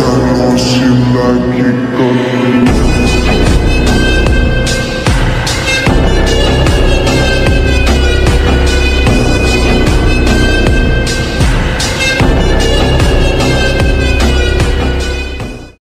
Lord.